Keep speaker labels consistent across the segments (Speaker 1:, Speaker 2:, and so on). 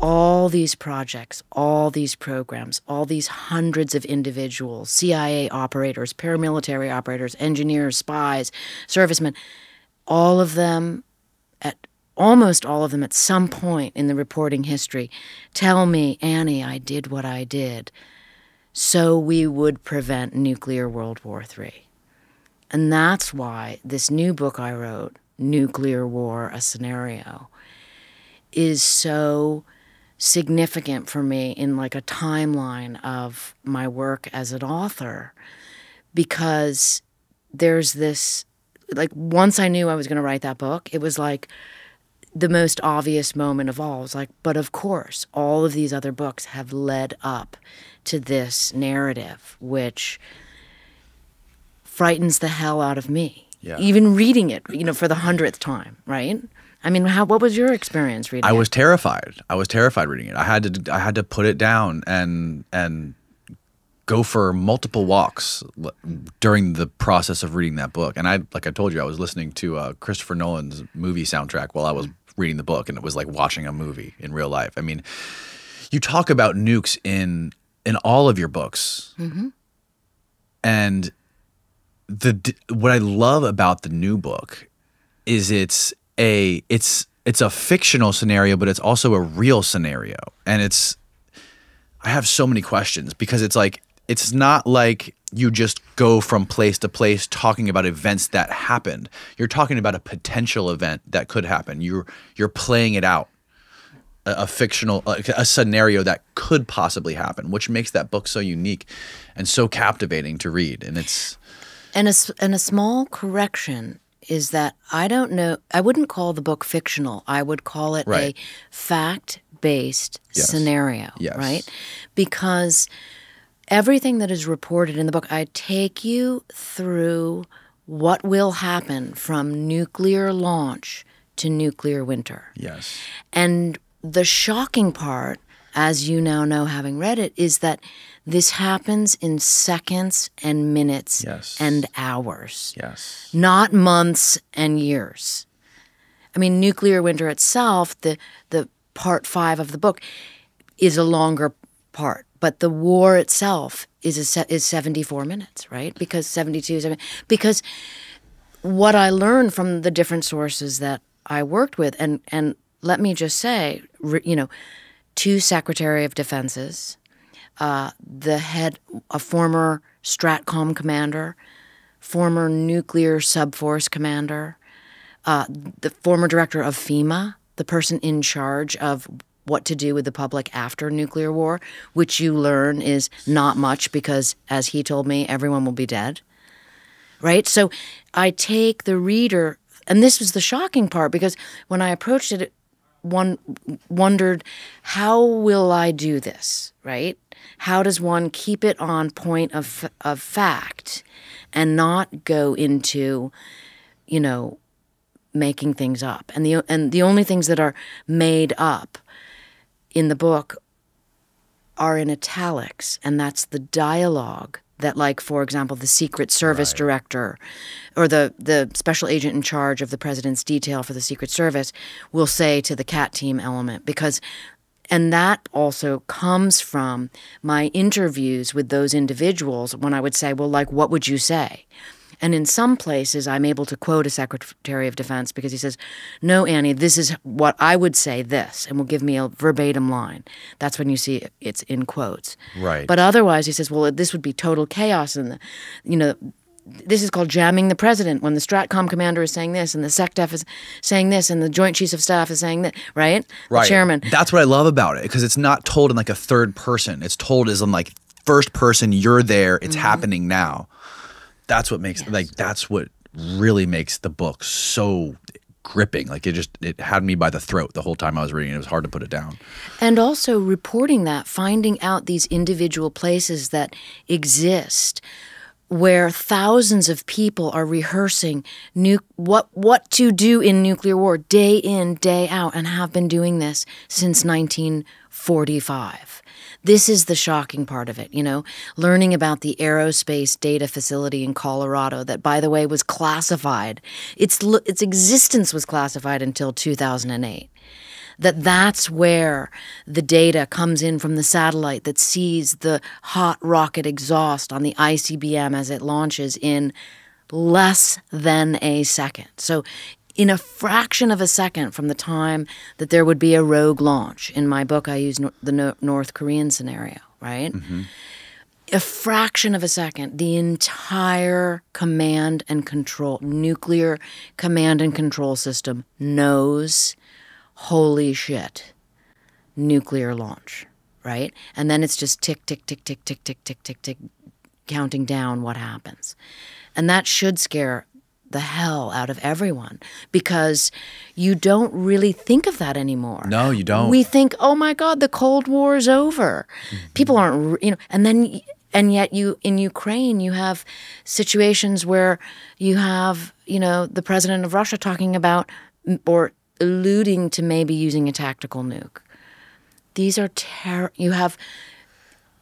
Speaker 1: all these projects, all these programs, all these hundreds of individuals, CIA operators, paramilitary operators, engineers, spies, servicemen, all of them at almost all of them at some point in the reporting history tell me, Annie, I did what I did so we would prevent nuclear World War III. And that's why this new book I wrote, Nuclear War, a Scenario, is so significant for me in like a timeline of my work as an author because there's this like once I knew I was going to write that book, it was like the most obvious moment of all. It was like, but of course, all of these other books have led up to this narrative, which frightens the hell out of me.
Speaker 2: Yeah.
Speaker 1: Even reading it, you know, for the hundredth time, right? I mean, how what was your experience reading it?
Speaker 2: I
Speaker 1: it?
Speaker 2: was terrified. I was terrified reading it. I had to I had to put it down and and go for multiple walks during the process of reading that book. And I like I told you I was listening to uh, Christopher Nolan's movie soundtrack while I was reading the book and it was like watching a movie in real life. I mean, you talk about nukes in in all of your books. And the what I love about the new book is it's a it's it's a fictional scenario, but it's also a real scenario, and it's I have so many questions because it's like it's not like you just go from place to place talking about events that happened. You're talking about a potential event that could happen. You're you're playing it out. A, a fictional a, a scenario that could possibly happen, which makes that book so unique and so captivating to read. And it's
Speaker 1: And a, and a small correction is that I don't know, I wouldn't call the book fictional. I would call it
Speaker 2: Right.
Speaker 1: a fact based
Speaker 2: Yes.
Speaker 1: scenario,
Speaker 2: Yes.
Speaker 1: right? Because everything that is reported in the book, I take you through what will happen from nuclear launch to nuclear winter.
Speaker 2: yes,
Speaker 1: And the shocking part, as you now know having read it, is that this happens in seconds and minutes
Speaker 2: Yes.
Speaker 1: and hours,
Speaker 2: yes,
Speaker 1: not months and years. I mean, nuclear winter itself, the the part five of the book, is a longer part, but the war itself is a se- is seventy four minutes, right? Because seventy two, is because what I learned from the different sources that I worked with, and and let me just say, you know, two Secretary of Defenses, uh, the head, a former Stratcom commander, former nuclear subforce commander, uh, the former director of FEMA, the person in charge of what to do with the public after nuclear war, which you learn is not much because, as he told me, everyone will be dead right? So I take the reader, and this was the shocking part because when I approached it, one wondered, how will I do this, right? How does one keep it on point of, of fact and not go into, you know, making things up? And the, and the only things that are made up in the book are in italics, and that's the dialogue that, like, for example, the Secret Service director or the, the special agent in charge of the president's detail for the Secret Service will say to the cat team element because and that also comes from my interviews with those individuals when I would say, well, like, what would you say? And in some places, I'm able to quote a Secretary of Defense because he says, No, Annie, this is what I would say this, and will give me a verbatim line. That's when you see it's in quotes.
Speaker 2: Right.
Speaker 1: But otherwise, he says, Well, this would be total chaos. And, you know, this is called jamming the president when the Stratcom commander is saying this, and the SecDef is saying this, and the Joint Chiefs of Staff is saying that, right?
Speaker 2: right.
Speaker 1: The chairman.
Speaker 2: That's what I love about it because it's not told in like a third person. It's told as in like first person. You're there. It's mm-hmm. happening now. That's what makes like that's what really makes the book so gripping. Like it just it had me by the throat the whole time I was reading. It was hard to put it down.
Speaker 1: And also reporting that, finding out these individual places that exist where thousands of people are rehearsing nu- what what to do in nuclear war day in day out and have been doing this since 1945. This is the shocking part of it, you know, learning about the aerospace data facility in Colorado that by the way was classified. Its its existence was classified until 2008 that that's where the data comes in from the satellite that sees the hot rocket exhaust on the ICBM as it launches in less than a second. So in a fraction of a second from the time that there would be a rogue launch. In my book, I use no- the no- North Korean scenario, right? Mm-hmm. A fraction of a second, the entire command and control, nuclear command and control system knows, holy shit, nuclear launch, right? And then it's just tick, tick, tick, tick, tick, tick, tick, tick, tick, counting down what happens. And that should scare the hell out of everyone because you don't really think of that anymore.
Speaker 2: No, you don't.
Speaker 1: We think, oh my God, the Cold War is over. Mm-hmm. People aren't, you know, and then, and yet you, in Ukraine, you have situations where you have, you know, the president of Russia talking about or alluding to maybe using a tactical nuke. These are ter- you have,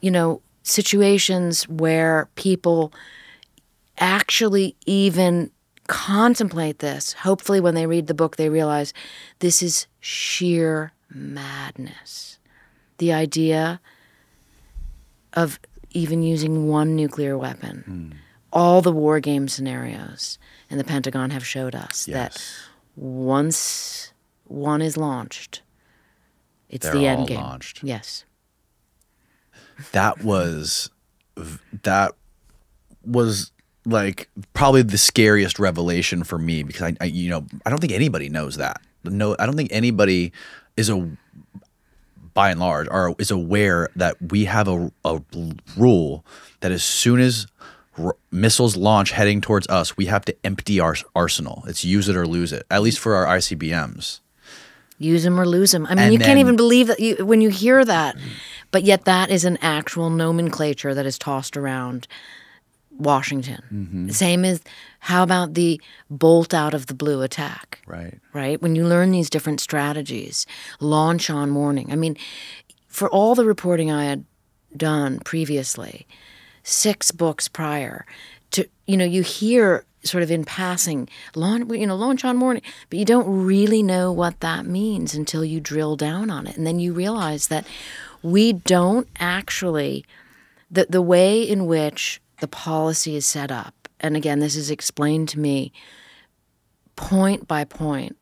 Speaker 1: you know, situations where people actually even contemplate this. Hopefully, when they read the book, they realize this is sheer madness. The idea of even using one nuclear weapon. Hmm. All the war game scenarios in the Pentagon have showed us that once one is launched, it's
Speaker 2: They're
Speaker 1: the end game.
Speaker 2: launched.
Speaker 1: Yes.
Speaker 2: that was that was like probably the scariest revelation for me because I, I you know I don't think anybody knows that. No I don't think anybody is a by and large are is aware that we have a, a rule that as soon as r- missiles launch heading towards us we have to empty our arsenal. It's use it or lose it at least for our ICBMs
Speaker 1: use them or lose them. I mean,
Speaker 2: And
Speaker 1: you can't even believe that you, when you hear that, but yet that is an actual nomenclature that is tossed around Washington.
Speaker 2: Mm-hmm.
Speaker 1: Same as how about the bolt out of the blue attack?
Speaker 2: right
Speaker 1: right? When you learn these different strategies, launch on warning. I mean, for all the reporting I had done previously, six books prior, to you know, you hear sort of in passing, launch, you know, launch on warning, but you don't really know what that means until you drill down on it, and then you realize that we don't actually that the way in which the policy is set up. And again, this is explained to me point by point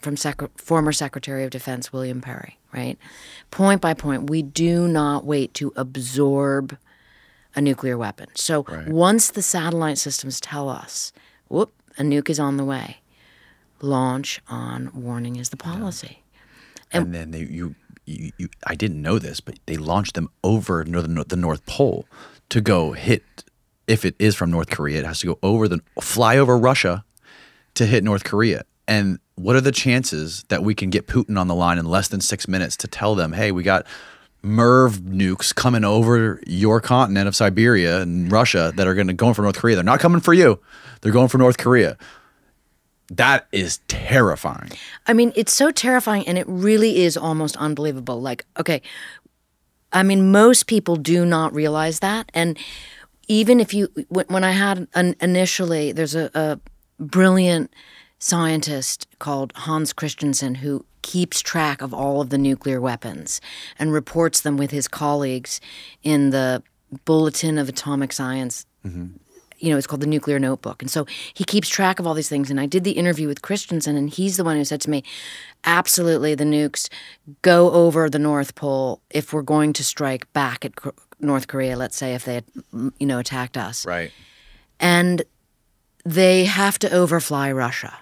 Speaker 1: from Sec- former Secretary of Defense William Perry, right? Point by point, we do not wait to absorb a nuclear weapon. So once the satellite systems tell us, whoop, a nuke is on the way, launch on warning is the policy.
Speaker 2: and then they you, you, you I didn't know this, but they launched them over the North Pole to go hit. If it is from North Korea, it has to go over the fly over Russia to hit North Korea. And what are the chances that we can get Putin on the line in less than six minutes to tell them, hey, we got MIRV nukes coming over your continent of Siberia and Russia that are going to go for North Korea. They're not coming for you. They're going for North Korea. That is terrifying.
Speaker 1: I mean, it's so terrifying and it really is almost unbelievable. Like, okay, I mean, most people do not realize that. And even if you, when I had an, initially, there's a, a brilliant scientist called Hans Kristensen who keeps track of all of the nuclear weapons and reports them with his colleagues in the Bulletin of Atomic Science mm-hmm. you know, it's called the Nuclear Notebook. And so he keeps track of all these things. And I did the interview with Kristensen, and he's the one who said to me, absolutely, the nukes go over the North Pole if we're going to strike back at North Korea, let's say, if they had, you know, attacked us.
Speaker 2: Right.
Speaker 1: And they have to overfly Russia.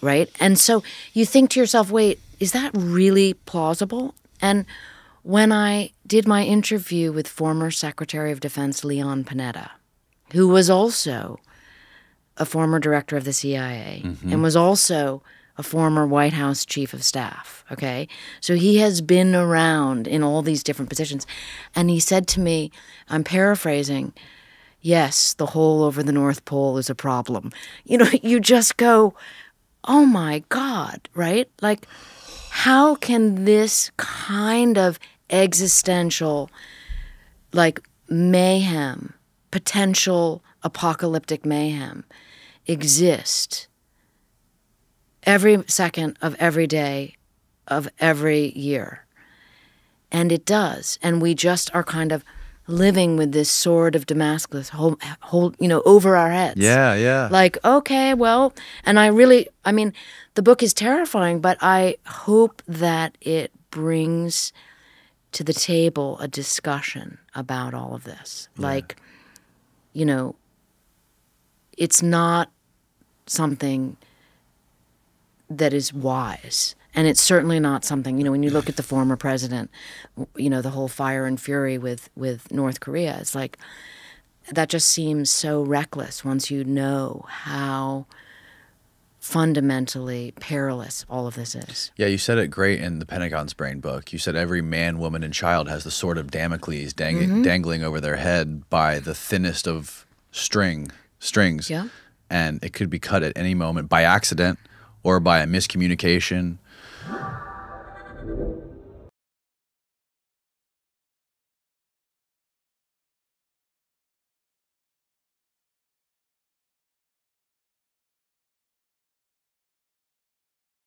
Speaker 1: Right? And so you think to yourself, wait, is that really plausible? And when I did my interview with former Secretary of Defense Leon Panetta, who was also a former director of the CIA mm-hmm. and was also a former White House chief of staff. Okay. So he has been around in all these different positions. And he said to me, I'm paraphrasing, yes, the hole over the North Pole is a problem. You know, you just go, oh my God, right? Like, how can this kind of existential, like, mayhem, potential apocalyptic mayhem exist every second of every day of every year. And it does. And we just are kind of living with this sword of Damascus hold, hold you know over our heads.
Speaker 2: Yeah, yeah.
Speaker 1: Like, okay, well, and I really I mean, the book is terrifying, but I hope that it brings to the table a discussion about all of this. Like, you know, it's not something that is wise. And it's certainly not something, you know, when you look at the former president, you know, the whole fire and fury with, with North Korea, it's like that just seems so reckless once you know how fundamentally perilous all of this is.
Speaker 2: Yeah, you said it great in the Pentagon's Brain book. You said every man, woman, and child has the sword of Damocles dang-
Speaker 1: Mm-hmm.
Speaker 2: dangling over their head by the thinnest of string strings.
Speaker 1: Yeah.
Speaker 2: And it could be cut at any moment by accident or by a miscommunication